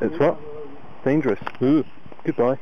It's what? Dangerous. Ooh. Goodbye.